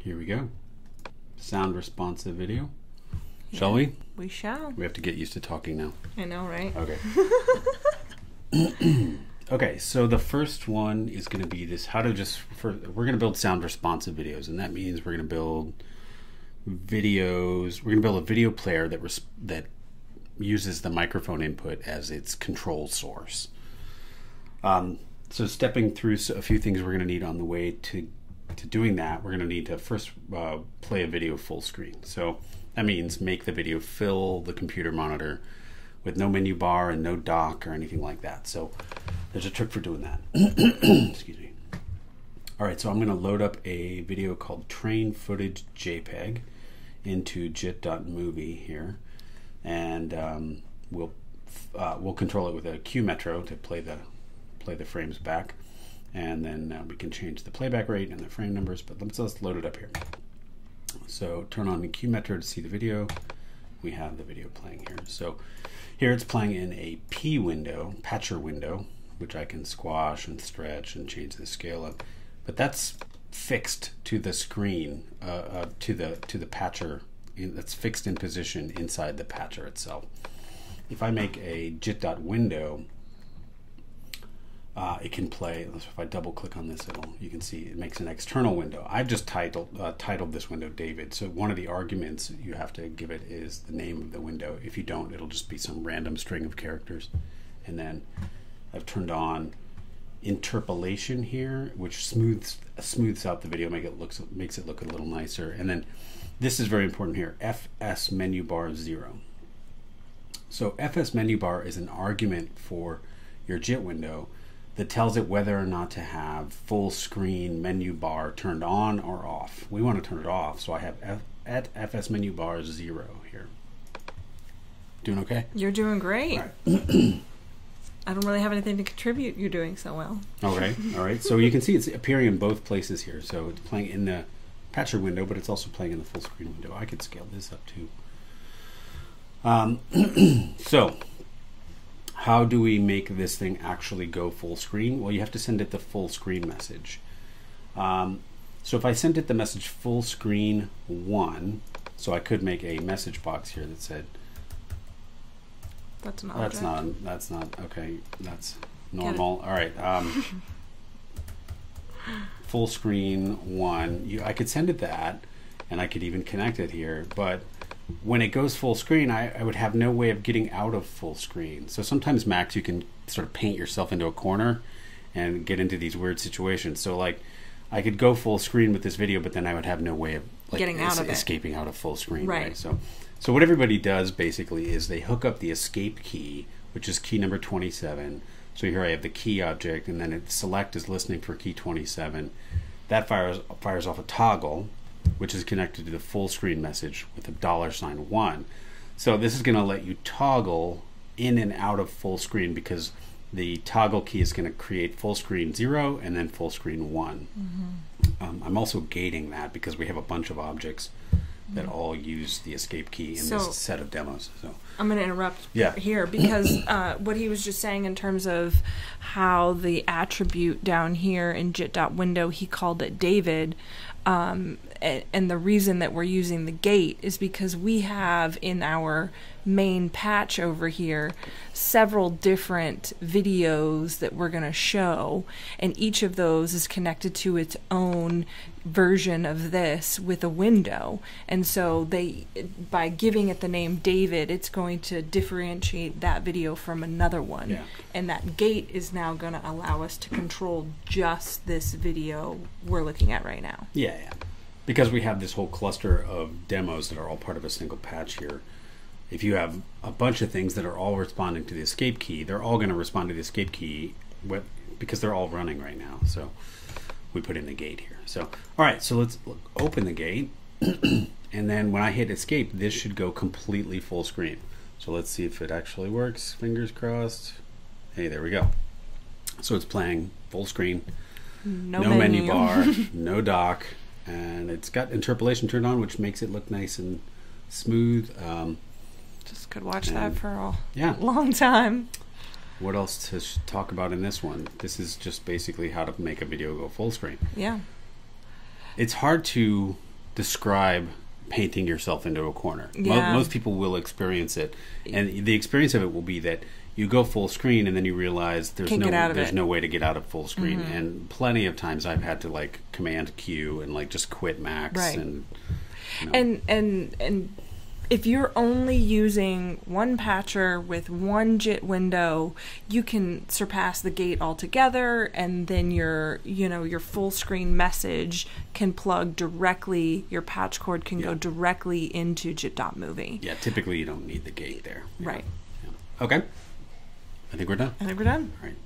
Here we go. Sound responsive video. Shall we? We shall. We have to get used to talking now. I know, right? Okay. okay, so the first one is going to be this how to just for we're going to build sound responsive videos and that means we're going to build videos, we're going to build a video player that res- that uses the microphone input as its control source. Um, so stepping through a few things we're going to need on the way to to doing that, we're going to need to first uh, play a video full screen. So that means make the video fill the computer monitor with no menu bar and no dock or anything like that. So there's a trick for doing that. Excuse me. All right, so I'm going to load up a video called Train Footage JPEG into jit.movie here, and um, we'll uh, we'll control it with a qmetro to play the play the frames back, and then uh, we can change the playback rate and the frame numbers. But let's just load it up here. So turn on the qmetro to see the video. We have the video playing here. So here it's playing in a pwindow, patcher window, which I can squash and stretch and change the scale of. But that's fixed to the screen, uh, uh, to the to the patcher. That's fixed in position inside the patcher itself. If I make a jit.window, uh, it can play. If I double click on this, it'll you can see it makes an external window. I've just titled uh, titled this window David. So one of the arguments you have to give it is the name of the window. If you don't, it'll just be some random string of characters. And then I've turned on interpolation here, which smooths smooths out the video, make it looks makes it look a little nicer. And then this is very important here. FS menu bar zero. So FS menu bar is an argument for your JIT window that tells it whether or not to have full screen menu bar turned on or off. We want to turn it off, so I have F at FS menu bar zero here. Doing okay? You're doing great. I don't really have anything to contribute. You're doing so well. Okay, all right. So you can see it's appearing in both places here. So it's playing in the patcher window, but it's also playing in the full screen window. I could scale this up too. Um, so how do we make this thing actually go full screen? Well, you have to send it the full screen message. Um, so if I sent it the message full screen one, so I could make a message box here that said, That's an that's not, that's not, okay, that's normal. All right. Um, full screen one, you, I could send it that and I could even connect it here, but when it goes full screen, I, I, would have no way of getting out of full screen. So sometimes Max, you can sort of paint yourself into a corner and get into these weird situations. So like, I could go full screen with this video, but then I would have no way of like getting out es- of it. escaping out of full screen. Right. right. So, so what everybody does basically is they hook up the escape key, which is key number twenty-seven. So here I have the key object, and then it select is listening for key twenty-seven. That fires fires off a toggle which is connected to the full screen message with a dollar sign one. So this is going to let you toggle in and out of full screen because the toggle key is going to create full screen zero and then full screen one. Mm-hmm. Um, I'm also gating that because we have a bunch of objects that mm-hmm. all use the escape key in So- this set of demos. So I'm going to interrupt Yeah. here because uh, what he was just saying in terms of how the attribute down here in jit.window, he called it David. Um, and, and the reason that we're using the gate is because we have in our main patch over here several different videos that we're going to show, and each of those is connected to its own version of this with a window. And so they by giving it the name David, it's going to differentiate that video from another one. Yeah. And that gate is now going to allow us to control just this video we're looking at right now. Yeah, yeah. Because we have this whole cluster of demos that are all part of a single patch here. If you have a bunch of things that are all responding to the escape key, they're all going to respond to the escape key with, because they're all running right now. So we put in the gate here. So, all right, so let's look, open the gate. and then when I hit escape, this should go completely full screen. So let's see if it actually works. Fingers crossed. Hey, there we go. So it's playing full screen No, no menu, bar, no dock, and it's got interpolation turned on, which makes it look nice and smooth. Um, Just could watch that for a yeah. long time. What else to sh- talk about in this one? This is just basically how to make a video go full screen. Yeah. It's hard to describe painting yourself into a corner. Yeah. most people will experience it, and the experience of it will be that you go full screen and then you realize there's Can't no get out of there's it. No way to get out of full screen. Mm-hmm. And plenty of times I've had to like command Q and like just quit Max Right. and you know, and and and if you're only using one patcher with one JIT window, you can surpass the gate altogether, and then your you know your full screen message can plug directly. Your patch cord can go directly into JIT.movie. yeah, typically you don't need the gate there. Yeah. Right. Yeah. Okay. I think we're done. I think we're done. All right.